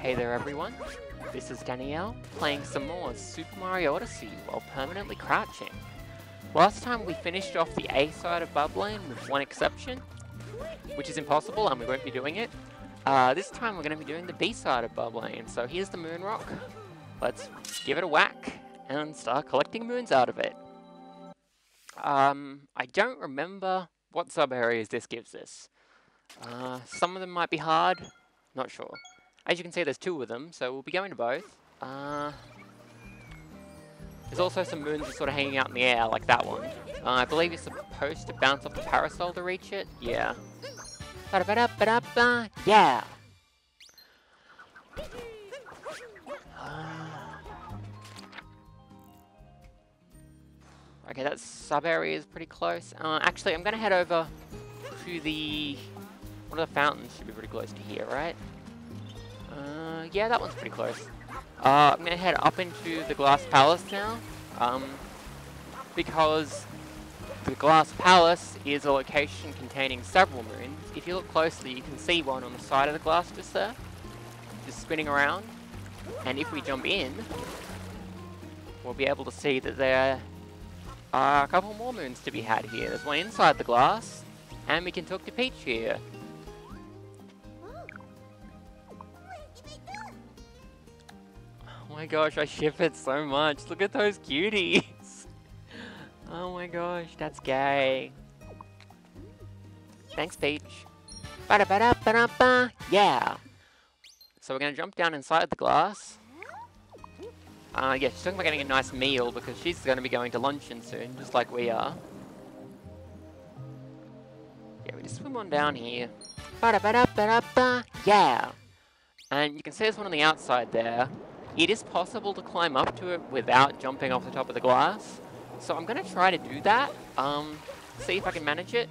Hey there everyone, this is Danielle, playing some more Super Mario Odyssey while permanently crouching. Last time we finished off the A side of Bubblaine with one exception, which is impossible and we won't be doing it. Uh, this time we're going to be doing the B side of Bubblaine, so here's the moon rock. Let's give it a whack and start collecting moons out of it. Um, I don't remember what sub areas this gives us. Uh, some of them might be hard, not sure. As you can see, there's two of them, so we'll be going to both. Uh, there's also some moons sort of hanging out in the air, like that one. Uh, I believe you're supposed to bounce off the parasol to reach it. Yeah. Ba -da -ba -da -ba. Yeah! okay, that sub-area is pretty close. Uh, actually, I'm going to head over to the... One of the fountains should be pretty close to here, right? Uh, yeah, that one's pretty close. Uh, I'm to head up into the Glass Palace now. Um, because the Glass Palace is a location containing several moons. If you look closely, you can see one on the side of the glass just there. Just spinning around. And if we jump in, we'll be able to see that there are a couple more moons to be had here. There's one inside the glass, and we can talk to Peach here. My gosh, I ship it so much. Look at those cuties. Oh my gosh, that's gay. Thanks, Peach. Ba -da -ba -da -ba -da -ba. Yeah. So we're going to jump down inside the glass. Uh, yeah, she's talking about getting a nice meal because she's going to be going to luncheon soon, just like we are. Yeah, we just swim on down here. Ba -da -ba -da -ba -da -ba. Yeah. And you can see there's one on the outside there. It is possible to climb up to it without jumping off the top of the glass. So I'm going to try to do that. Um, see if I can manage it.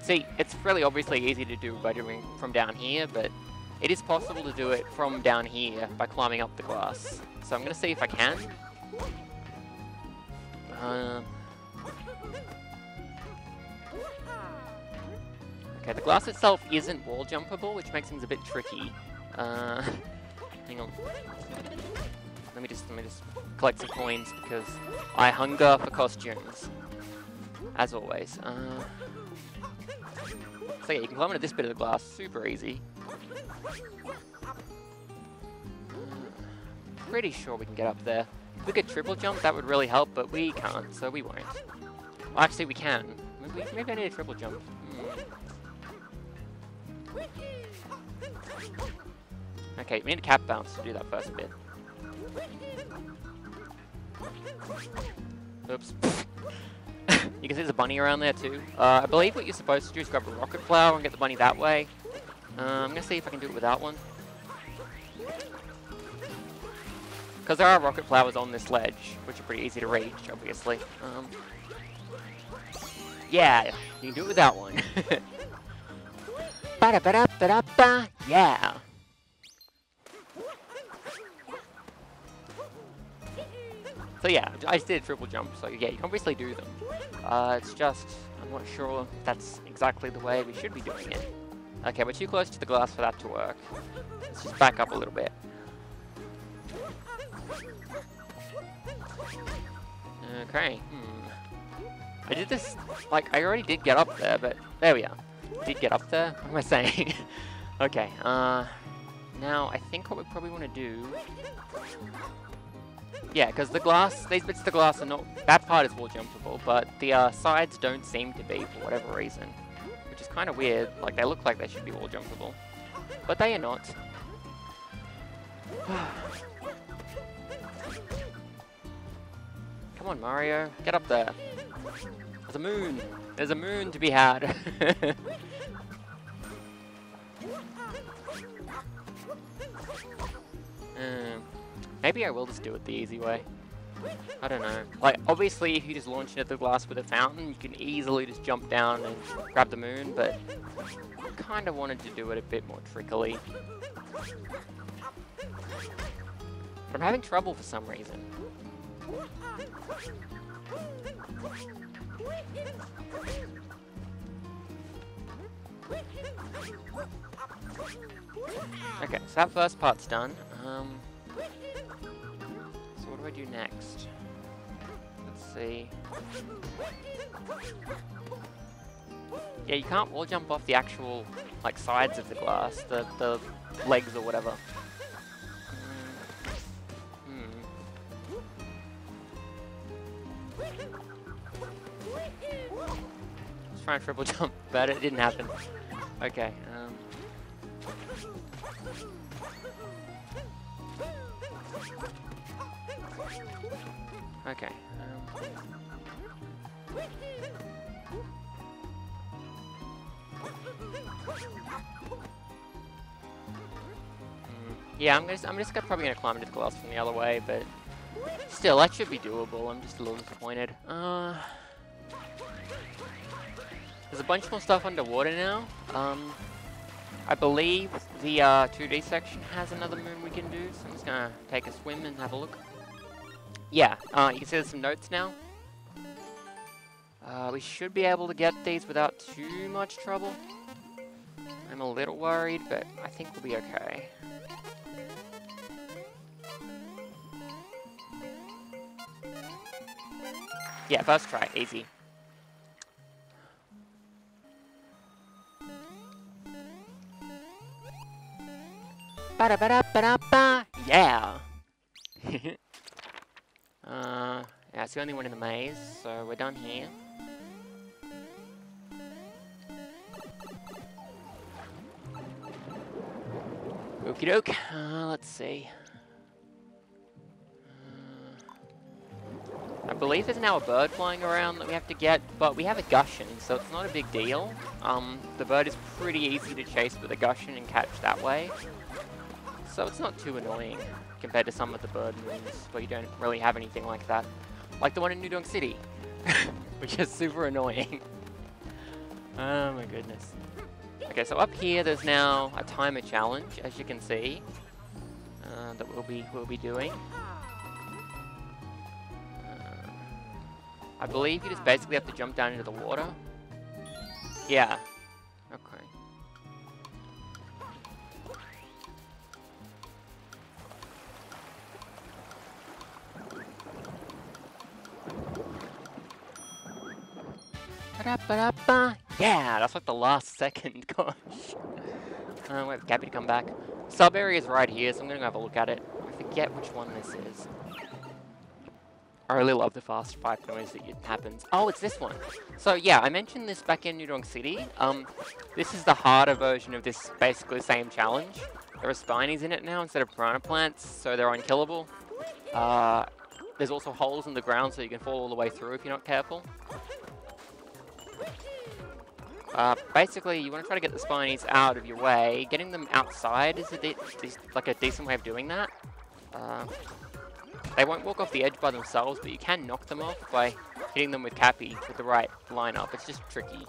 See, it's really obviously easy to do by doing from down here, but it is possible to do it from down here by climbing up the glass. So I'm going to see if I can. Uh, okay, the glass itself isn't wall jumpable, which makes things a bit tricky. Uh, hang on. Let me just let me just collect some coins because I hunger for costumes. As always. Uh, so yeah, you can climb into this bit of the glass super easy. pretty sure we can get up there. If we could triple jump, that would really help, but we can't, so we won't. Well, actually, we can. Maybe, maybe I need a triple jump. Hmm. Okay, we need a cap bounce to do that first bit. Oops. you can see there's a bunny around there too. Uh, I believe what you're supposed to do is grab a rocket flower and get the bunny that way. Uh, I'm to see if I can do it without one. Because there are rocket flowers on this ledge, which are pretty easy to reach, obviously. Um, yeah, you can do it without one. ba da ba da ba da ba, yeah. So yeah, I just did triple jump, so yeah, you can obviously do them. Uh, it's just, I'm not sure if that's exactly the way we should be doing it. Okay, we're too close to the glass for that to work. Let's just back up a little bit. Okay, hmm. I did this, like, I already did get up there, but there we are. Did get up there? What am I saying? okay, uh, now I think what we probably want to do yeah, because the glass, these bits of the glass are not, that part is wall jumpable, but the uh, sides don't seem to be for whatever reason. Which is kind of weird, like they look like they should be wall jumpable. But they are not. Come on, Mario, get up there. There's a moon. There's a moon to be had. um, Maybe I will just do it the easy way. I don't know. Like, obviously, if you just launch into the glass with a fountain, you can easily just jump down and grab the moon, but I kind of wanted to do it a bit more trickily. But I'm having trouble for some reason. Okay, so that first part's done. Um, so what do I do next? Let's see. Yeah, you can't wall jump off the actual, like, sides of the glass, the, the legs or whatever. Hmm. Let's try and triple jump, but it didn't happen. Okay. Okay, um... Yeah, I'm just I'm just gonna, probably gonna climb into the glass from the other way, but still, that should be doable. I'm just a little disappointed. Uh, there's a bunch more stuff underwater now. Um, I believe the uh, 2D section has another moon we can do, so I'm just gonna take a swim and have a look. Yeah, uh, you can see there's some notes now. Uh, we should be able to get these without too much trouble. I'm a little worried, but I think we'll be okay. Yeah, first try, easy. ba da ba da ba da ba Yeah! uh, yeah, it's the only one in the maze, so we're done here. Okie doke. Uh, let's see. Uh, I believe there's now a bird flying around that we have to get, but we have a Gushen, so it's not a big deal. Um, the bird is pretty easy to chase with a Gushen and catch that way. So it's not too annoying compared to some of the bird moons where you don't really have anything like that. Like the one in New Donk City, which is super annoying. oh my goodness. Okay, so up here there's now a timer challenge, as you can see, uh, that we'll be we'll be doing. Uh, I believe you just basically have to jump down into the water. Yeah. Ba-da-ba-da-ba. Yeah, that's like the last second, gosh. Uh, wait for Cappy to come back. Sub area is right here, so I'm gonna go have a look at it. I forget which one this is. I really love the fast five noise that happens. Oh, it's this one. So yeah, I mentioned this back in New Donk City. Um, this is the harder version of this basically same challenge. There are spinies in it now instead of piranha plants, so they're unkillable. Uh, there's also holes in the ground so you can fall all the way through if you're not careful. Uh, basically, you want to try to get the spinies out of your way. Getting them outside is a like a decent way of doing that. Uh, they won't walk off the edge by themselves, but you can knock them off by hitting them with Cappy with the right lineup. It's just tricky.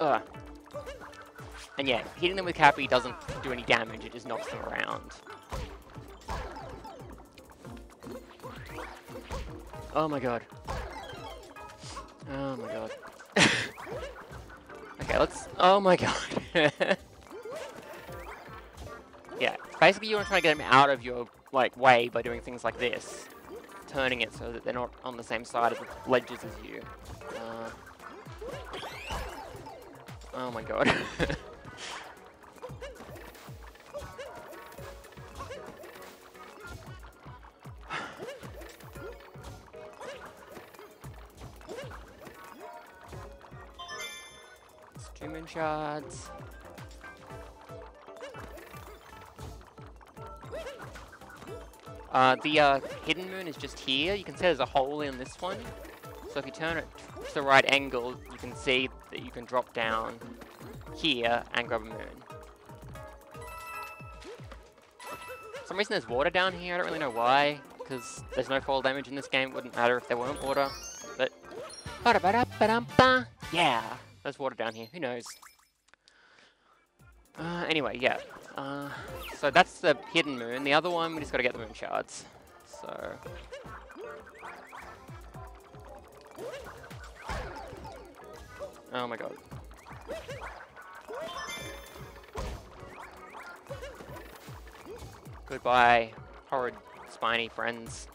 Ugh. And yeah, hitting them with Cappy doesn't do any damage, it just knocks them around. Oh my god. Oh my god. okay, let's... Oh my god. yeah, basically you want to try to get them out of your, like, way by doing things like this. Turning it so that they're not on the same side of the ledges as you. Uh, oh my god. shots. Uh, the uh, hidden moon is just here. You can see there's a hole in this one. So if you turn it to the right angle, you can see that you can drop down here and grab a moon. For some reason there's water down here. I don't really know why. Because there's no fall damage in this game. It wouldn't matter if there weren't water. But... Yeah! There's water down here. Who knows? Uh, anyway, yeah. Uh, so that's the hidden moon. The other one, we just got to get the moon shards. So... Oh my god. Goodbye, horrid spiny friends.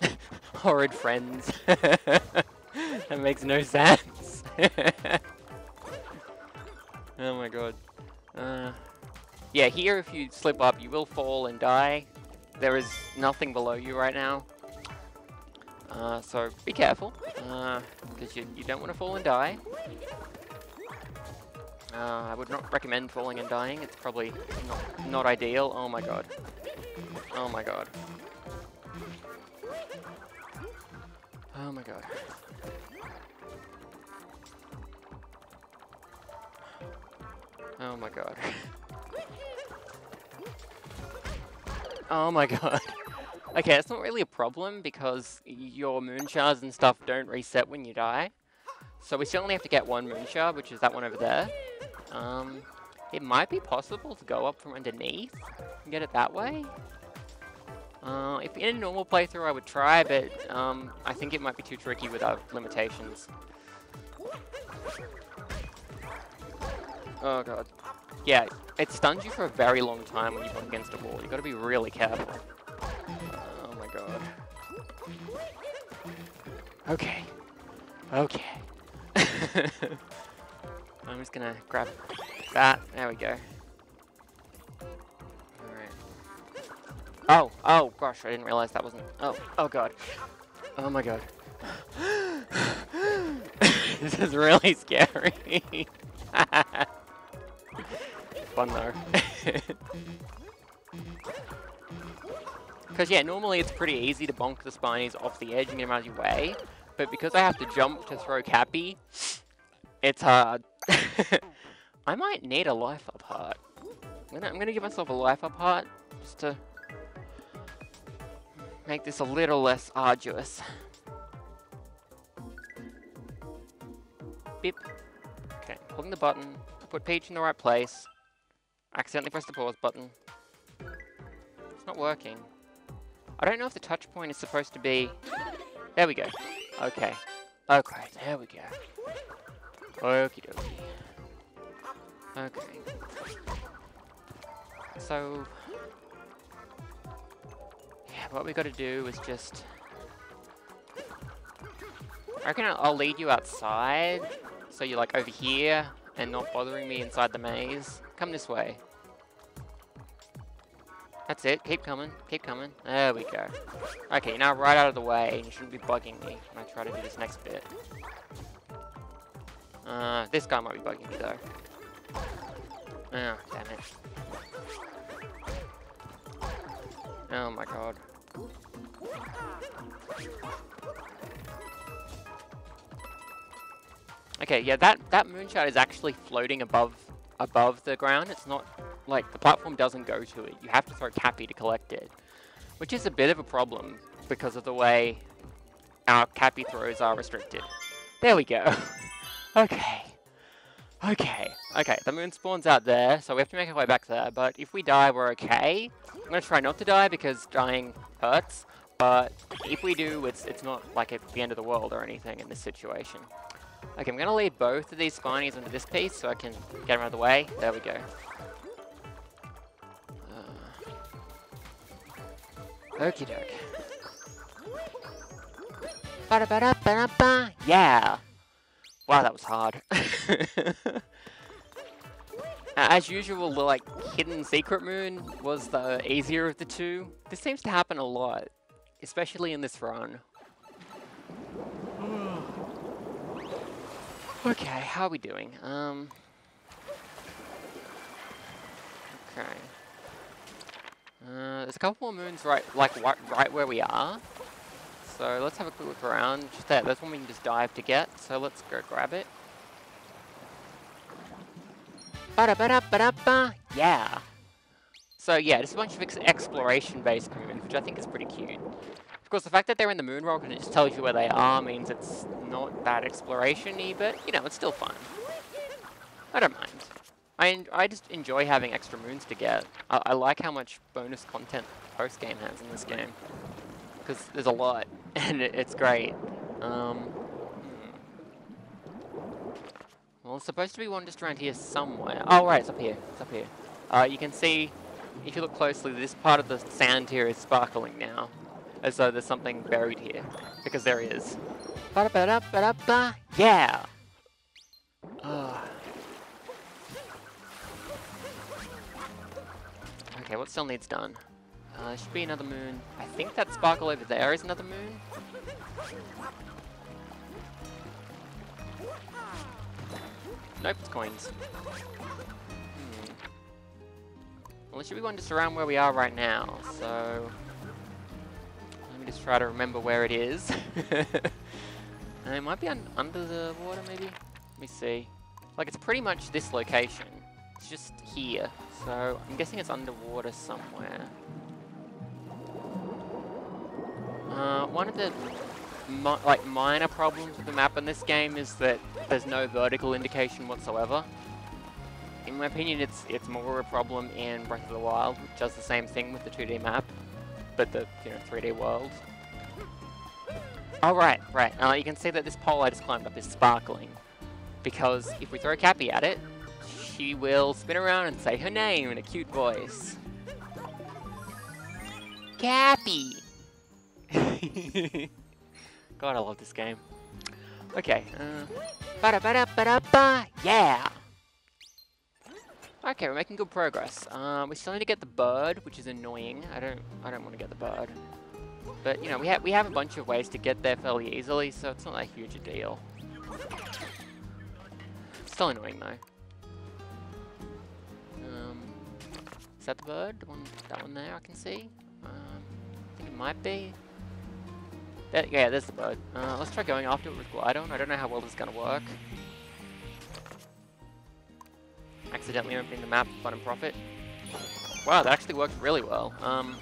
horrid friends. that makes no sense. oh my god. Uh, yeah, here if you slip up, you will fall and die. There is nothing below you right now. Uh, so be careful, because uh, you, you don't want to fall and die. Uh, I would not recommend falling and dying. It's probably not, not ideal. Oh my god. Oh my god. Oh my god. Oh my god. oh my god. Okay, it's not really a problem because your moon shards and stuff don't reset when you die. So we still only have to get one moon shard, which is that one over there. Um, it might be possible to go up from underneath and get it that way. Uh, if in a normal playthrough I would try, but um, I think it might be too tricky without limitations. Oh god. Yeah, it stuns you for a very long time when you bump against a wall. you got to be really careful. Oh my god. Okay. Okay. I'm just gonna grab that. There we go. Alright. Oh, oh gosh, I didn't realize that wasn't... Oh, oh god. Oh my god. this is really scary. Fun though. Because yeah, normally it's pretty easy to bonk the spinies off the edge and get them out of your way. But because I have to jump to throw Cappy, it's hard. I might need a life up heart. I'm gonna, I'm gonna give myself a life up heart just to make this a little less arduous. Beep. Okay, holding the button, put Peach in the right place. Accidentally press the pause button. It's not working. I don't know if the touch point is supposed to be... There we go. Okay. Okay, there we go. Okie dokie. Okay. So... Yeah, what we gotta do is just... I reckon I'll lead you outside, so you're like over here, and not bothering me inside the maze. Come this way. That's it. Keep coming. Keep coming. There we go. Okay, now right out of the way, you shouldn't be bugging me when I try to do this next bit. Uh, this guy might be bugging me though. Oh, damn it. Oh my god. Okay, yeah, that, that moon shard is actually floating above above the ground. It's not like the platform doesn't go to it. You have to throw Cappy to collect it, which is a bit of a problem because of the way our Cappy throws are restricted. There we go. okay. Okay. Okay, the moon spawns out there, so we have to make our way back there, but if we die, we're okay. I'm gonna try not to die because dying hurts, but if we do, it's, it's not like it's the end of the world or anything in this situation. Okay, I'm gonna lead both of these spinies into this piece so I can get them out of the way. There we go. Okie doke. Ba -da -ba -da -ba -da -ba. Yeah! Wow, that was hard. As usual, the like hidden secret moon was the easier of the two. This seems to happen a lot, especially in this run. okay, how are we doing? Um. Okay. Uh, there's a couple more moons right, like right, where we are. So let's have a quick look around. Just that, there's one we can just dive to get. So let's go grab it. Ba -da -ba -da -ba -da -ba. Yeah. So yeah, just a bunch of exploration-based moons, which I think is pretty cute. Of course, the fact that they're in the moon rock and it just tells you where they are means it's not that exploration-y, but, you know, it's still fun. I don't mind. I, I just enjoy having extra moons to get. I, I like how much bonus content post-game has in this game. Because there's a lot, and it, it's great. Um, hmm. there's supposed to be one just around here somewhere. Oh, right, it's up here. It's up here. Uh, you can see, if you look closely, this part of the sand here is sparkling now. As though there's something buried here. Because there is. Ba-da-ba-da-ba-da-ba! Yeah! Ah. Okay, what still needs done? Uh, should be another moon. I think that sparkle over there is another moon. Nope, it's coins. Hmm. Well, there should be one just around where we are right now, so... Let me just try to remember where it is. Uh, it might be un under the water, maybe? Let me see. Like, it's pretty much this location. It's just here. So, I'm guessing it's underwater somewhere. Uh, one of the mi like minor problems with the map in this game is that there's no vertical indication whatsoever. In my opinion, it's it's more of a problem in Breath of the Wild, which does the same thing with the 2D map, but the you know 3D world. Oh right, right. Uh, you can see that this pole I just climbed up is sparkling, because if we throw a Cappy at it, she will spin around and say her name in a cute voice. Cappy! God, I love this game. Okay, uh, ba da ba da ba da ba, yeah! Okay, we're making good progress. Um, we still need to get the bird, which is annoying. I don't, I don't want to get the bird. But you know, we have we have a bunch of ways to get there fairly easily, so it's not that huge a deal. Still annoying though. That the bird? One, that one there I can see. Um, I think it might be. There, yeah, there's the bird. Uh, let's try going after it with Glydon. I don't know how well this is going to work. Accidentally opening the map, fun and profit. Wow, that actually worked really well. Um,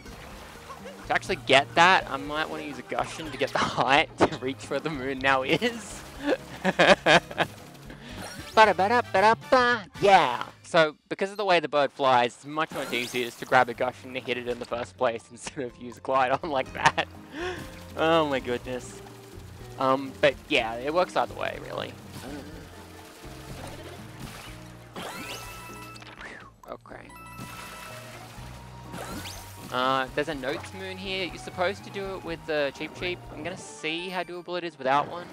to actually get that, I might want to use a Gushen to get the height to reach where the moon now is. yeah! So, because of the way the bird flies, it's much, much easier just to grab a Gushen to hit it in the first place instead of use a Glydon like that. Oh my goodness. Um, but yeah, it works either way, really. Okay. Uh, there's a notes moon here. You're supposed to do it with the Cheep Cheep. I'm gonna see how doable it is without one.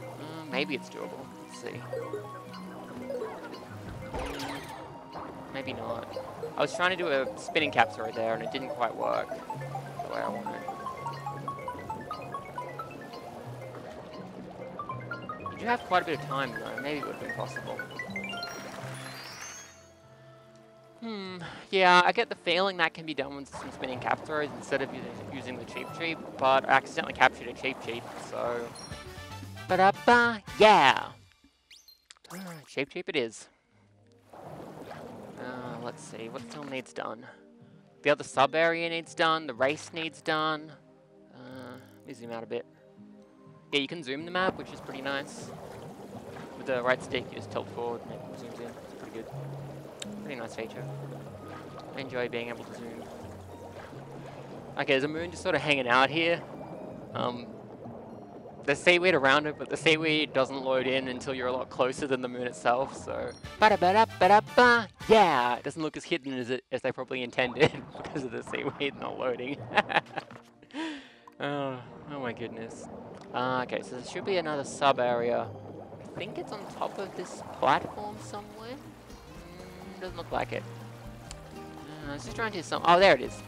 Uh, maybe it's doable. Let's see. Maybe not. I was trying to do a spinning capture right there and it didn't quite work the way I wanted. You do have quite a bit of time though, maybe it would have been possible. Hmm, yeah, I get the feeling that can be done with some spinning cap instead of using, using the Cheep Cheep, but I accidentally captured a Cheep Cheep, so... Ba-da-ba, yeah! Uh, cheap Cheep it is. Let's see, what still needs done? The other sub-area needs done, the race needs done. Uh, let me zoom out a bit. Yeah, you can zoom the map, which is pretty nice. With the right stick, you just tilt forward and it zooms in. It's pretty good. Pretty nice feature. I enjoy being able to zoom. Okay, there's a moon just sort of hanging out here. Um, there's seaweed around it, but the seaweed doesn't load in until you're a lot closer than the moon itself, so... Ba -ba -da -ba -da -ba. Yeah! It doesn't look as hidden as, it, as they probably intended because of the seaweed not loading. oh, oh my goodness. Uh, okay, so there should be another sub-area. I think it's on top of this platform somewhere? Mm, doesn't look like it. Uh, let's just try and do some... Oh, there it is.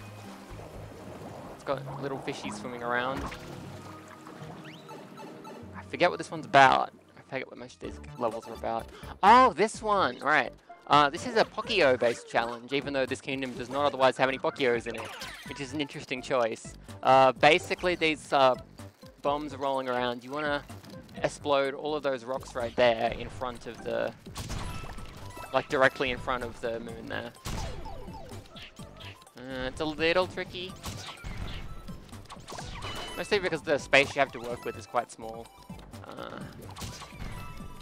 It's got little fishies swimming around. Forget what this one's about. I forget what most of these levels are about. Oh, this one! Right. Uh, this is a Pokio-based challenge, even though this kingdom does not otherwise have any Pokios in it, which is an interesting choice. Uh, basically, these uh, bombs are rolling around. You want to explode all of those rocks right there in front of the... Like, directly in front of the moon there. Uh, it's a little tricky. Mostly because the space you have to work with is quite small.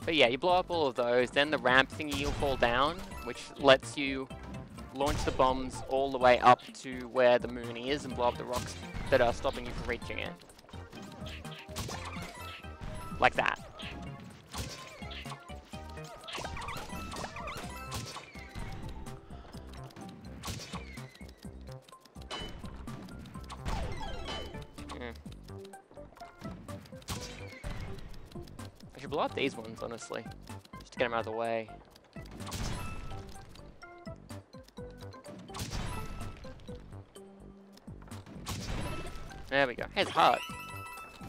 But yeah, you blow up all of those, then the ramp thingy will fall down, which lets you launch the bombs all the way up to where the moon is and blow up the rocks that are stopping you from reaching it. Like that. Should these ones, honestly. Just to get them out of the way. There we go. Here's heart.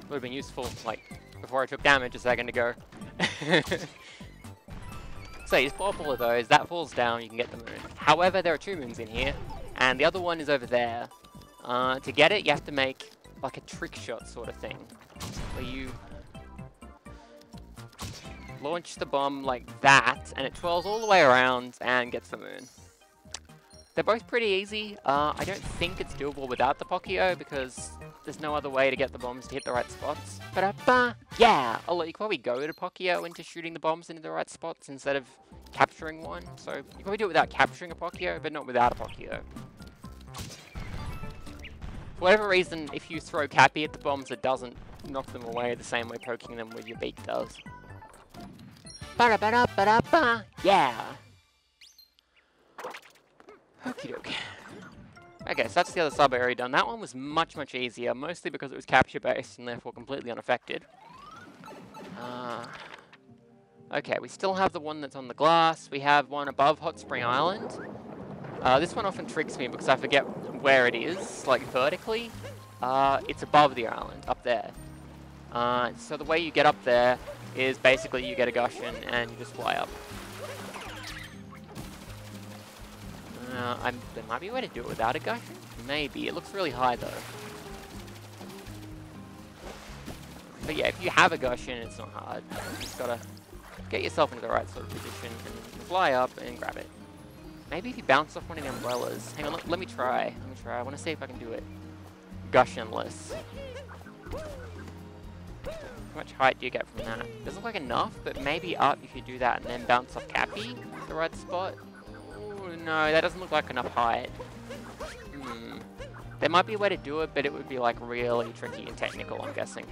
Would have been useful, like, before I took damage a second ago. so you just up all of those, that falls down, you can get the moon. However, there are two moons in here, and the other one is over there. Uh, to get it, you have to make, like, a trick shot sort of thing. Where you launch the bomb like that, and it twirls all the way around and gets the moon. They're both pretty easy. Uh, I don't think it's doable without the Pokio because there's no other way to get the bombs to hit the right spots. But yeah, you could probably go to Pokio into shooting the bombs into the right spots instead of capturing one. So you can probably do it without capturing a Pokio, but not without a Pokio. For whatever reason, if you throw Cappy at the bombs, it doesn't knock them away the same way poking them with your beak does. Ba -da -ba -da -ba -da -ba. Yeah. Okie doke. Okay, so that's the other sub area done. That one was much, much easier, mostly because it was capture based and therefore completely unaffected. Uh, okay, we still have the one that's on the glass. We have one above Hot Spring Island. Uh, this one often tricks me because I forget where it is, like vertically. Uh, it's above the island, up there. Uh, so the way you get up there is basically you get a Gushen and you just fly up. Uh, there might be a way to do it without a Gushen? Maybe. It looks really high, though. But yeah, if you have a Gushen, it's not hard. You just gotta get yourself into the right sort of position and fly up and grab it. Maybe if you bounce off one of the umbrellas. Hang on, let, let me try. Let me try. I want to see if I can do it. Gushenless. How much height do you get from that? Doesn't look like enough, but maybe up if you do that and then bounce off Cappy, the right spot. Ooh, no, that doesn't look like enough height. Hmm. There might be a way to do it, but it would be like really tricky and technical, I'm guessing.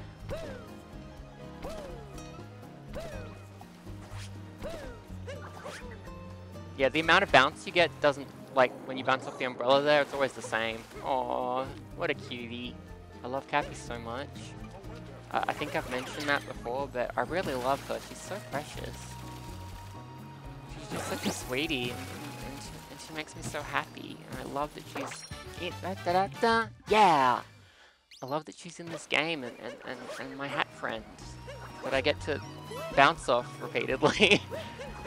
Yeah, the amount of bounce you get doesn't, like, when you bounce off the umbrella there, it's always the same. Oh, what a cutie. I love Cappy so much. Uh, I think I've mentioned that before, but I really love her. She's so precious. She's just such a sweetie, and, and, she, and she makes me so happy. And I love that she's... Yeah! I love that she's in this game, and, and, and, and my hat friend. That I get to bounce off repeatedly.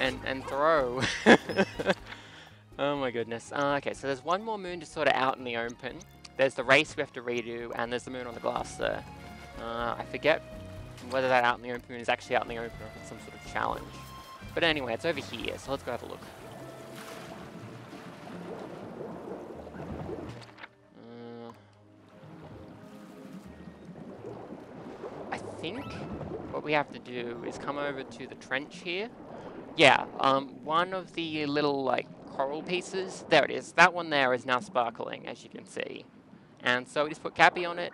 and, and throw. oh my goodness. Uh, okay, so there's one more moon just sort of out in the open. There's the race we have to redo, and there's the moon on the glass there. Uh, I forget whether that out in the open is actually out in the open or some sort of challenge. But anyway, it's over here, so let's go have a look. Uh, I think what we have to do is come over to the trench here yeah, um, one of the little, like, coral pieces, there it is. That one there is now sparkling, as you can see. And so we just put Cappy on it.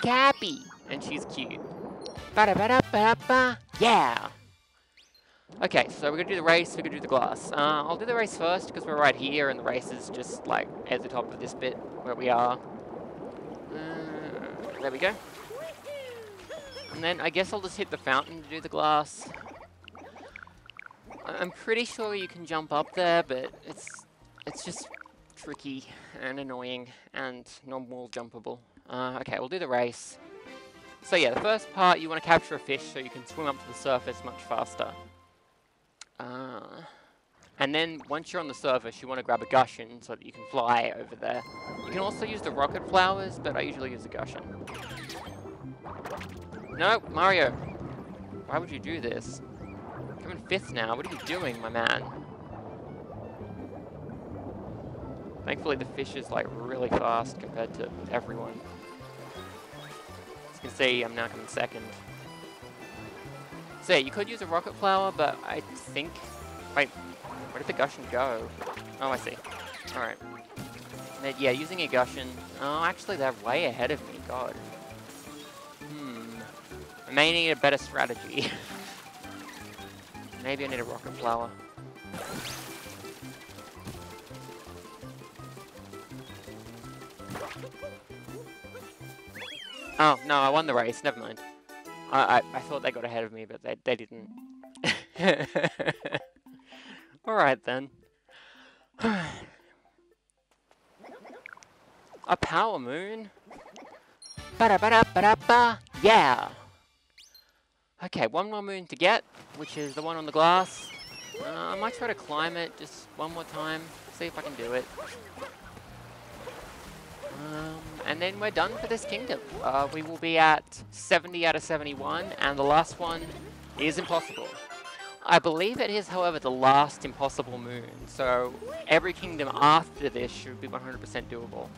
Cappy! And she's cute. Ba -da -ba -da -ba -ba. Yeah! Okay, so we're gonna do the race, we're gonna do the glass. Uh, I'll do the race first, because we're right here, and the race is just, like, at the top of this bit, where we are. Uh, there we go. And then I guess I'll just hit the fountain to do the glass. I'm pretty sure you can jump up there, but it's it's just tricky and annoying and non-wall jumpable. Uh, okay, we'll do the race. So yeah, the first part, you want to capture a fish so you can swim up to the surface much faster. Uh, and then once you're on the surface, you want to grab a Gushen so that you can fly over there. You can also use the rocket flowers, but I usually use the Gushen. No, Mario. Why would you do this? Come in fifth now. What are you doing, my man? Thankfully, the fish is like really fast compared to everyone. As you can see, I'm now coming second. So yeah, you could use a rocket flower, but I think... Wait, where did the Gushen go? Oh, I see. Alright. Yeah, using a Gushen... Oh, actually, they're way ahead of me. God. Hmm. I may need a better strategy. Maybe I need a rocket flower. Oh, no, I won the race. Never mind. I, I, I thought they got ahead of me, but they, they didn't. Alright then. A power moon? Ba da ba da ba da ba! Yeah! Okay, one more moon to get, which is the one on the glass. Uh, I might try to climb it just one more time, see if I can do it. Um, and then we're done for this kingdom. Uh, we will be at 70 out of 71, and the last one is impossible. I believe it is, however, the last impossible moon, so every kingdom after this should be 100% doable.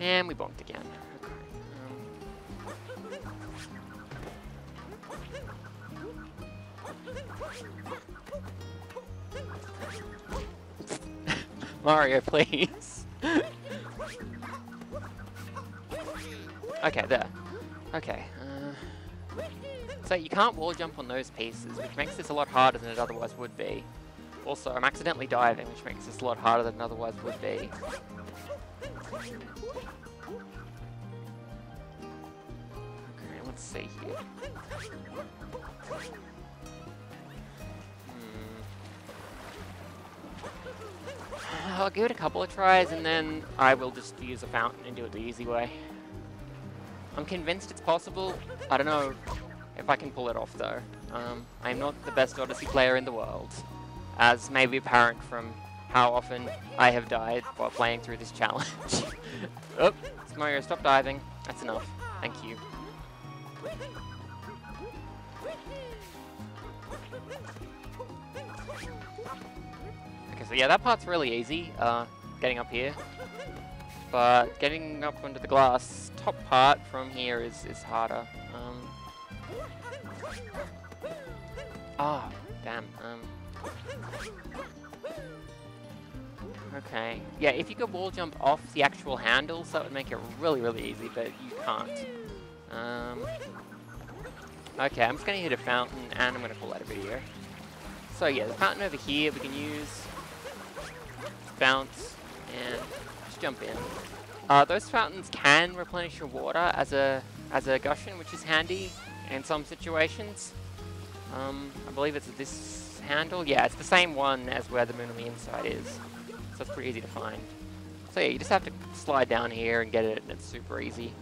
And we bonked again. Mario, please. okay, there. Okay. Uh, so you can't wall jump on those pieces, which makes this a lot harder than it otherwise would be. Also, I'm accidentally diving, which makes this a lot harder than it otherwise would be. Okay, let's see here. I'll give it a couple of tries and then I will just use a fountain and do it the easy way. I'm convinced it's possible. I don't know if I can pull it off though. Um, I'm not the best Odyssey player in the world, as may be apparent from how often I have died while playing through this challenge. oh, Mario, stop diving. That's enough. Thank you. So yeah, that part's really easy, uh, getting up here. But getting up onto the glass top part from here is, is harder. Um, oh, damn. Um, okay. Yeah, if you could wall jump off the actual handles, that would make it really, really easy, but you can't. Um, okay, I'm just going to hit a fountain, and I'm going to call that a video. So yeah, the fountain over here we can use bounce, and just jump in. Uh, those fountains can replenish your water as a as a Gushen, which is handy in some situations. Um, I believe it's this handle. Yeah, it's the same one as where the moon on the inside is. So it's pretty easy to find. So yeah, you just have to slide down here and get it, and it's super easy.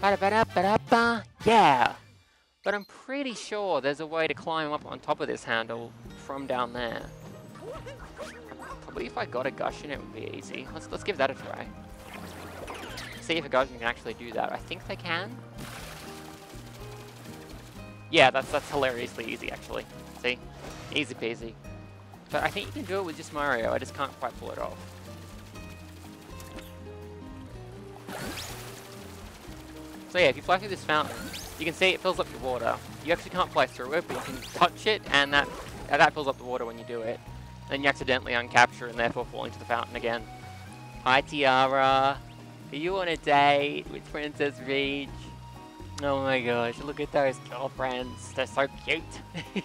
Ba -da -ba -da -ba. Yeah! But I'm pretty sure there's a way to climb up on top of this handle from down there. Probably if I got a Gushen, it would be easy. Let's, let's give that a try. See if a Gushen can actually do that. I think they can. Yeah, that's, that's hilariously easy, actually. See? Easy peasy. But I think you can do it with just Mario, I just can't quite pull it off. So yeah, if you fly through this fountain, you can see it fills up your water. You actually can't fly through it, but you can touch it, and that, that fills up the water when you do it. Then you accidentally uncapture and therefore fall into the fountain again. Hi Tiara, are you on a date with Princess Peach? Oh my gosh, look at those girlfriends, they're so cute.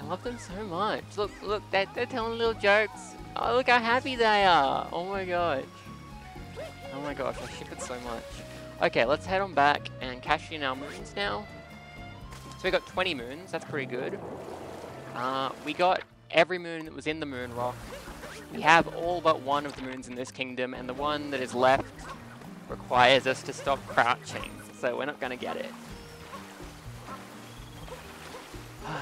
I love them so much. Look, look, they're, they're telling little jokes. Oh, look how happy they are. Oh my gosh. Oh my gosh, I ship it so much. Okay, let's head on back and cash in our moons now. So we got 20 moons, that's pretty good. Uh, we got every moon that was in the moon rock. We have all but one of the moons in this kingdom, and the one that is left requires us to stop crouching, so we're not going to get it.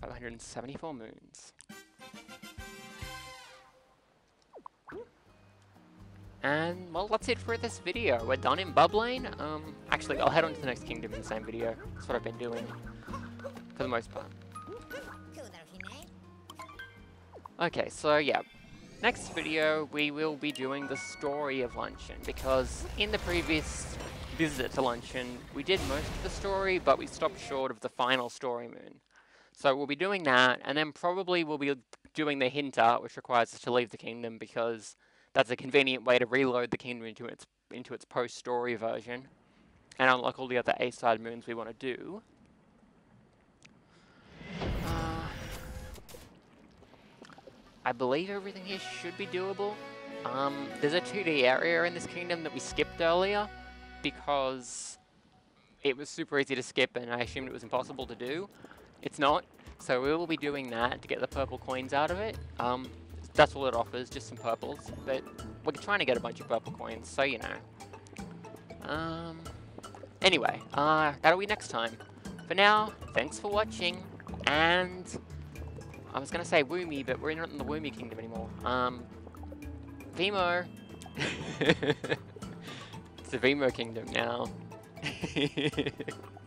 Five hundred and seventy-four moons. And, well, that's it for this video. We're done in Bubblaine. Um, actually, I'll head on to the next kingdom in the same video. That's what I've been doing, for the most part. Okay, so yeah. Next video, we will be doing the story of Luncheon, because in the previous visit to Luncheon, we did most of the story, but we stopped short of the final story moon. So we'll be doing that, and then probably we'll be doing the hint art, which requires us to leave the kingdom, because that's a convenient way to reload the kingdom into its into its post-story version. and unlock all the other A-side moons we want to do. Uh, I believe everything here should be doable. Um, there's a 2D area in this kingdom that we skipped earlier because it was super easy to skip and I assumed it was impossible to do. It's not, so we will be doing that to get the purple coins out of it. Um, that's all it offers, just some purples, but we're trying to get a bunch of purple coins, so you know. Um, anyway, uh, that'll be next time. For now, thanks for watching, and I was gonna say Woomy, but we're not in the Woomy Kingdom anymore. Um, Vimo! it's the Vimo Kingdom now.